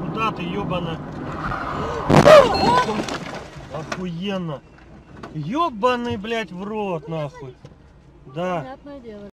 Куда ты, ёбана? Охуенно. Ёбаный, блядь, в рот, нахуй. Да. Понятное дело.